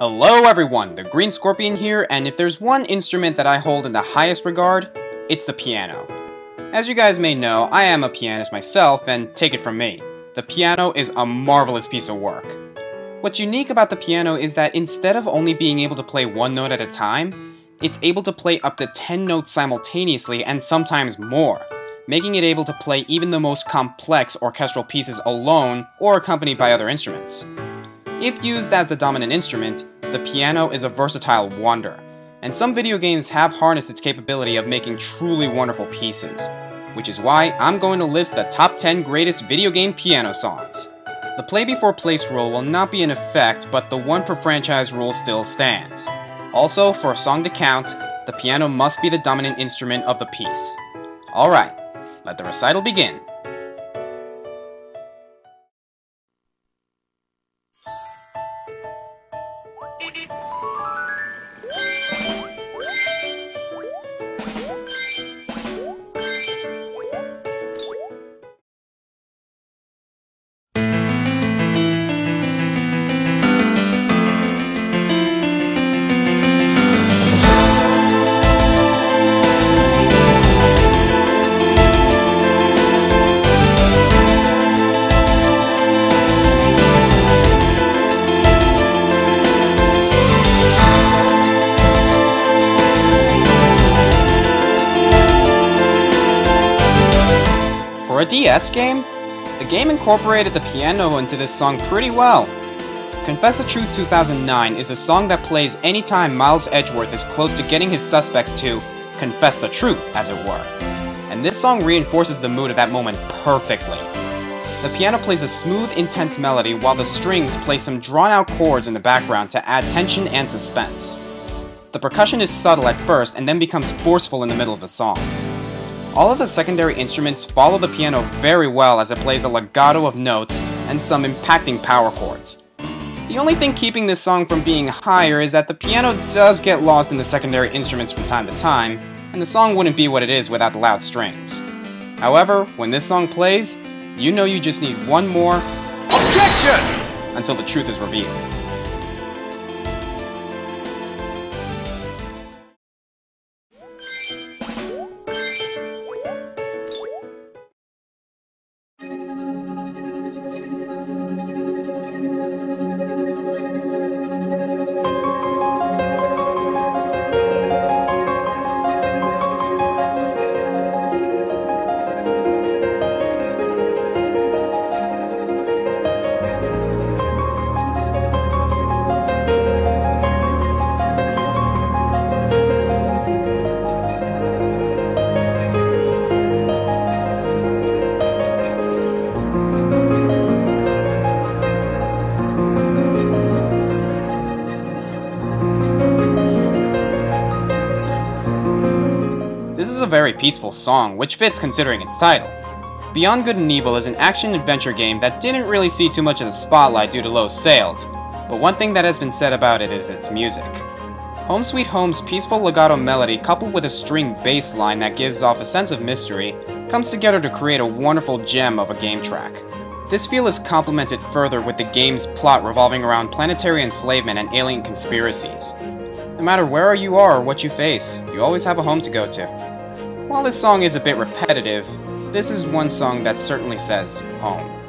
Hello everyone, the Green Scorpion here, and if there's one instrument that I hold in the highest regard, it's the piano. As you guys may know, I am a pianist myself, and take it from me, the piano is a marvelous piece of work. What's unique about the piano is that instead of only being able to play one note at a time, it's able to play up to 10 notes simultaneously and sometimes more, making it able to play even the most complex orchestral pieces alone or accompanied by other instruments. If used as the dominant instrument, the piano is a versatile wonder, and some video games have harnessed its capability of making truly wonderful pieces, which is why I'm going to list the top 10 greatest video game piano songs. The play before place rule will not be in effect, but the one per franchise rule still stands. Also, for a song to count, the piano must be the dominant instrument of the piece. Alright, let the recital begin. DS game, the game incorporated the piano into this song pretty well. Confess the Truth 2009 is a song that plays anytime Miles Edgeworth is close to getting his suspects to confess the truth, as it were. And this song reinforces the mood of that moment perfectly. The piano plays a smooth, intense melody while the strings play some drawn out chords in the background to add tension and suspense. The percussion is subtle at first and then becomes forceful in the middle of the song. All of the secondary instruments follow the piano very well as it plays a legato of notes and some impacting power chords. The only thing keeping this song from being higher is that the piano does get lost in the secondary instruments from time to time, and the song wouldn't be what it is without the loud strings. However, when this song plays, you know you just need one more Objection! until the truth is revealed. Peaceful song, which fits considering its title. Beyond Good and Evil is an action-adventure game that didn't really see too much of the spotlight due to low sales, but one thing that has been said about it is its music. Home Sweet Home's peaceful legato melody coupled with a string bass line that gives off a sense of mystery comes together to create a wonderful gem of a game track. This feel is complemented further with the game's plot revolving around planetary enslavement and alien conspiracies. No matter where you are or what you face, you always have a home to go to. While this song is a bit repetitive, this is one song that certainly says home.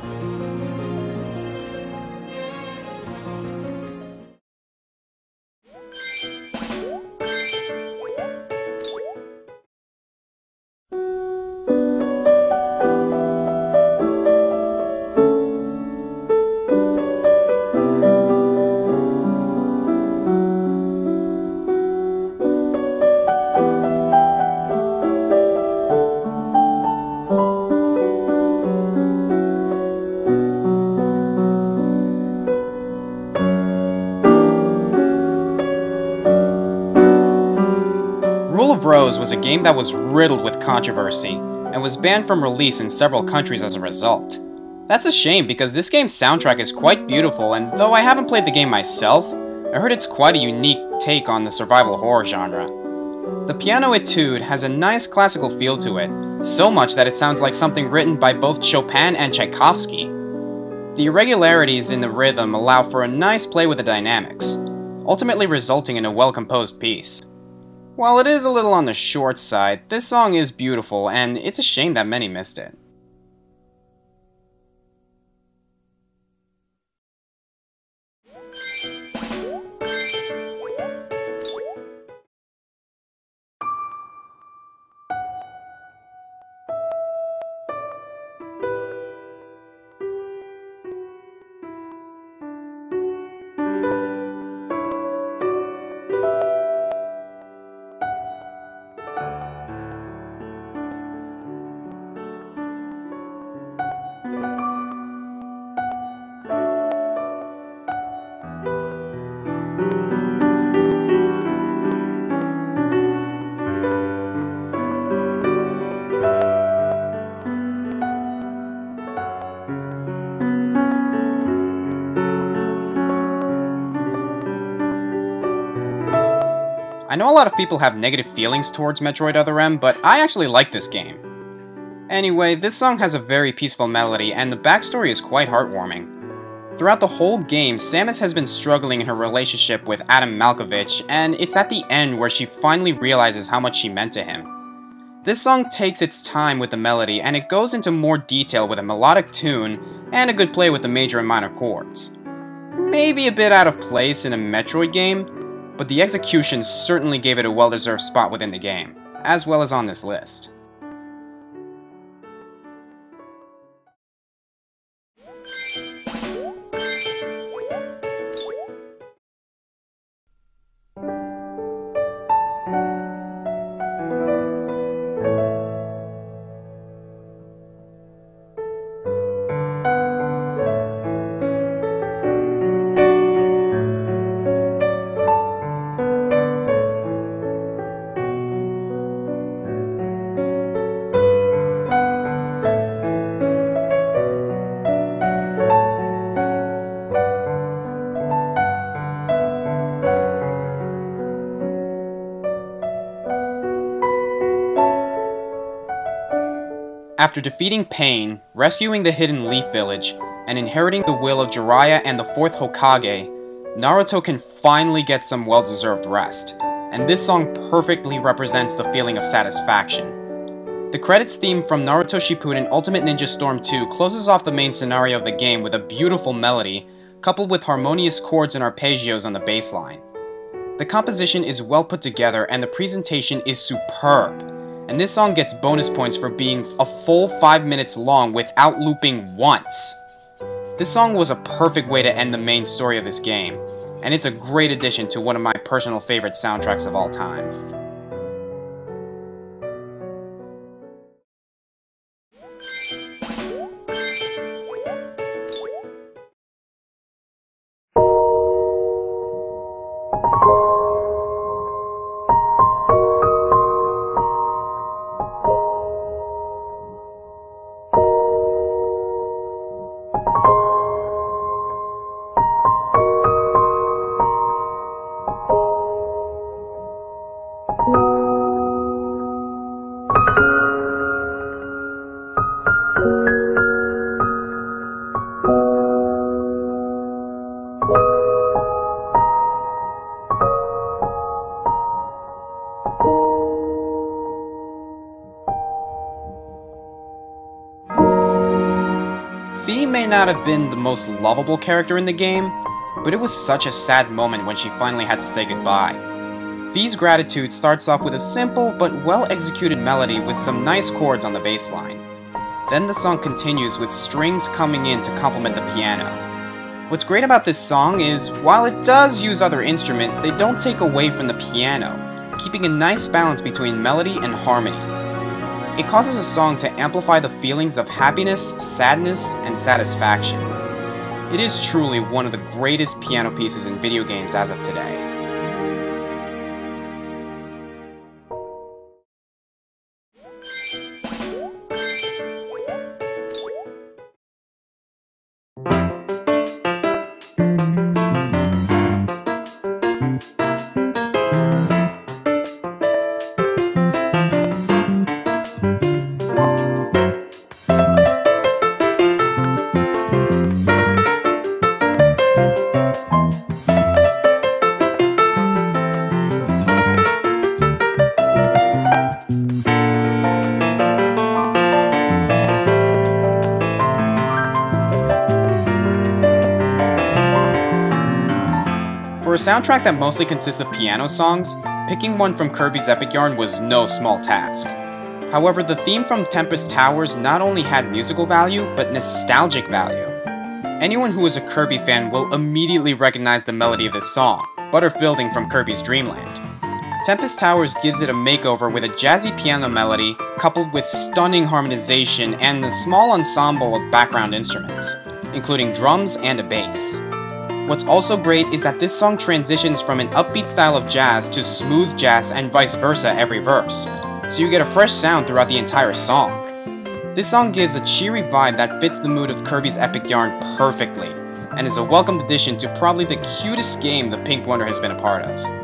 Was a game that was riddled with controversy, and was banned from release in several countries as a result. That's a shame because this game's soundtrack is quite beautiful, and though I haven't played the game myself, I heard it's quite a unique take on the survival horror genre. The piano etude has a nice classical feel to it, so much that it sounds like something written by both Chopin and Tchaikovsky. The irregularities in the rhythm allow for a nice play with the dynamics. ultimately resulting in a well-composed piece. While it is a little on the short side, this song is beautiful, and it's a shame that many missed it. I know a lot of people have negative feelings towards Metroid Other M, but I actually like this game. Anyway, this song has a very peaceful melody, and the backstory is quite heartwarming. Throughout the whole game, Samus has been struggling in her relationship with Adam Malkovich, and it's at the end where she finally realizes how much she meant to him. This song takes its time with the melody, and it goes into more detail with a melodic tune and a good play with the major and minor chords. Maybe a bit out of place in a Metroid game, but the execution certainly gave it a well-deserved spot within the game, as well as on this list. After defeating Pain, rescuing the Hidden Leaf Village, and inheriting the will of Jiraiya and the 4th Hokage, Naruto can finally get some well-deserved rest, and this song perfectly represents the feeling of satisfaction. The credits theme from Naruto Shippuden Ultimate Ninja Storm 2 closes off the main scenario of the game with a beautiful melody, coupled with harmonious chords and arpeggios on the bass line. The composition is well put together and the presentation is superb and this song gets bonus points for being a full 5 minutes long without looping once. This song was a perfect way to end the main story of this game, and it's a great addition to one of my personal favorite soundtracks of all time. Not have been the most lovable character in the game, but it was such a sad moment when she finally had to say goodbye. Fi's gratitude starts off with a simple but well-executed melody with some nice chords on the bass line. Then the song continues with strings coming in to complement the piano. What's great about this song is, while it does use other instruments, they don't take away from the piano, keeping a nice balance between melody and harmony. It causes a song to amplify the feelings of happiness, sadness, and satisfaction. It is truly one of the greatest piano pieces in video games as of today. soundtrack that mostly consists of piano songs, picking one from Kirby's Epic Yarn was no small task. However, the theme from Tempest Towers not only had musical value, but nostalgic value. Anyone who is a Kirby fan will immediately recognize the melody of this song, Butter Building from Kirby's Dreamland. Tempest Towers gives it a makeover with a jazzy piano melody, coupled with stunning harmonization and a small ensemble of background instruments, including drums and a bass. What's also great is that this song transitions from an upbeat style of jazz to smooth jazz and vice versa every verse, so you get a fresh sound throughout the entire song. This song gives a cheery vibe that fits the mood of Kirby's epic yarn perfectly, and is a welcomed addition to probably the cutest game the Pink Wonder has been a part of.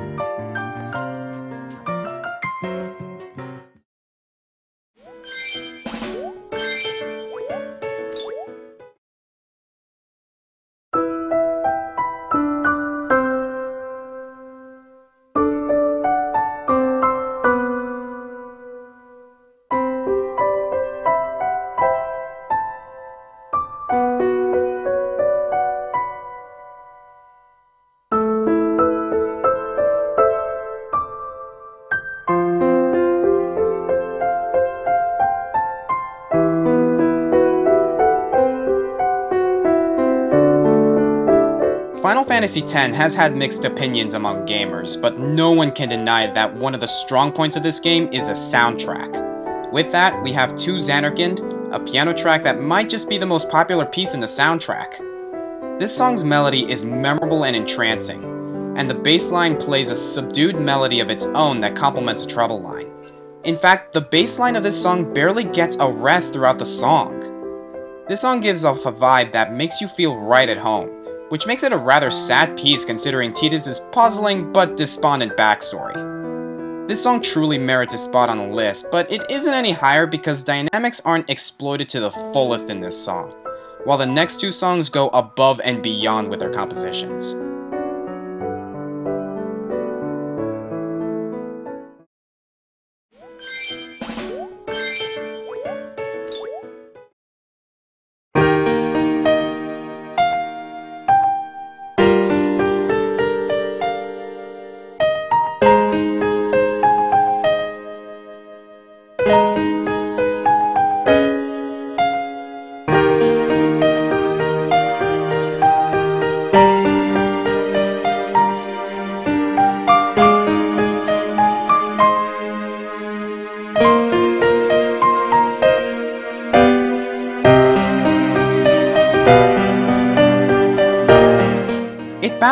Fantasy X has had mixed opinions among gamers, but no one can deny that one of the strong points of this game is a soundtrack. With that, we have To Zanarkand, a piano track that might just be the most popular piece in the soundtrack. This song's melody is memorable and entrancing, and the bass line plays a subdued melody of its own that complements a treble line. In fact, the bass line of this song barely gets a rest throughout the song. This song gives off a vibe that makes you feel right at home, which makes it a rather sad piece considering Tidus' puzzling but despondent backstory. This song truly merits a spot on the list, but it isn't any higher because dynamics aren't exploited to the fullest in this song, while the next two songs go above and beyond with their compositions.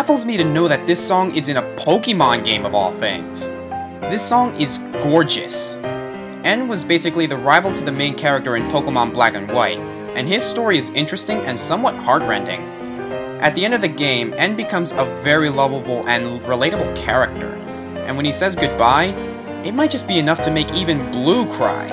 Baffles me to know that this song is in a Pokemon game of all things. This song is gorgeous. N was basically the rival to the main character in Pokemon Black and White, and his story is interesting and somewhat heartrending. At the end of the game, N becomes a very lovable and relatable character, and when he says goodbye, it might just be enough to make even Blue cry.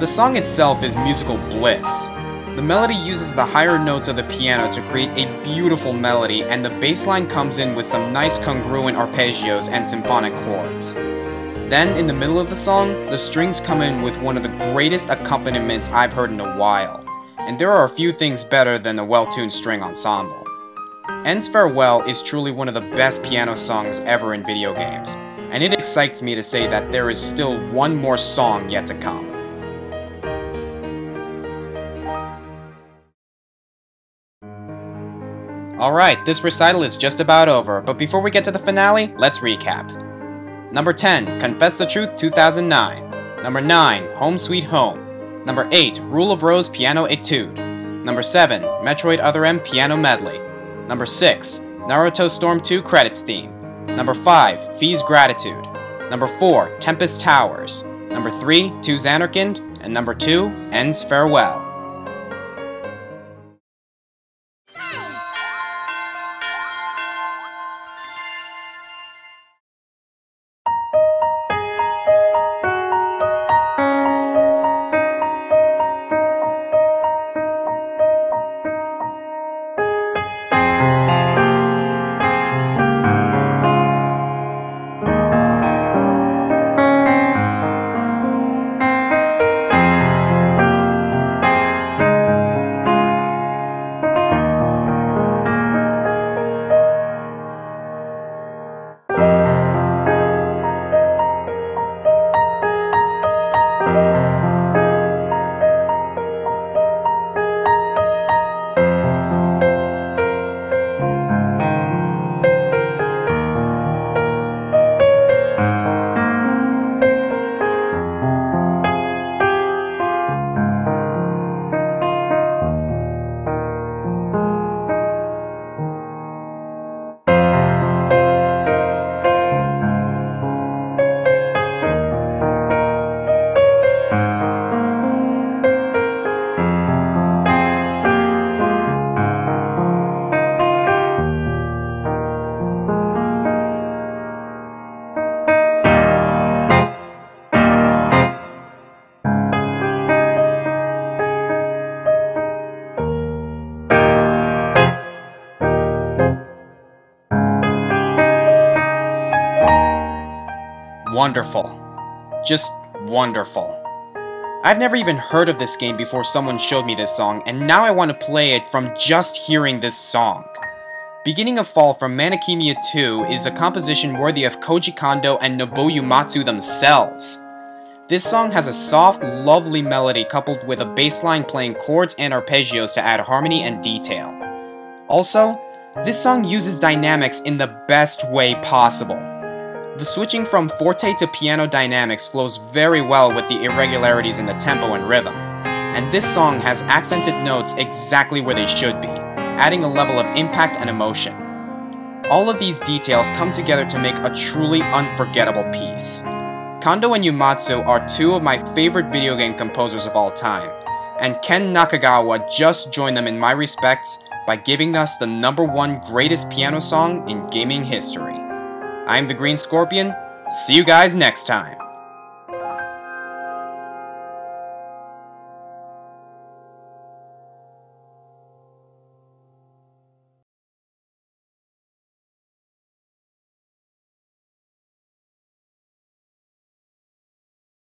The song itself is musical bliss, the melody uses the higher notes of the piano to create a beautiful melody, and the bass line comes in with some nice congruent arpeggios and symphonic chords. Then, in the middle of the song, the strings come in with one of the greatest accompaniments I've heard in a while, and there are a few things better than the well-tuned string ensemble. N's Farewell is truly one of the best piano songs ever in video games, and it excites me to say that there is still one more song yet to come. Alright, this recital is just about over, but before we get to the finale, let's recap. Number 10, Confess the Truth 2009. Number 9, Home Sweet Home. Number 8, Rule of Rose Piano Etude. Number 7, Metroid Other M Piano Medley. Number 6, Naruto Storm 2 Credits Theme. Number 5, Fi's Gratitude. Number 4, Tempest Towers. Number 3, To Zanarkand. And number 2, N's Farewell. Wonderful. Just wonderful. I've never even heard of this game before someone showed me this song, and now I want to play it from just hearing this song. Beginning of Fall from Mana Khemia 2 is a composition worthy of Koji Kondo and Nobuo Uematsu themselves. This song has a soft, lovely melody coupled with a bass line playing chords and arpeggios to add harmony and detail. Also, this song uses dynamics in the best way possible. The switching from forte to piano dynamics flows very well with the irregularities in the tempo and rhythm, and this song has accented notes exactly where they should be, adding a level of impact and emotion. All of these details come together to make a truly unforgettable piece. Kondo and Uematsu are two of my favorite video game composers of all time, and Ken Nakagawa just joined them in my respects by giving us the number one greatest piano song in gaming history. I'm the Green Scorpion. See you guys next time.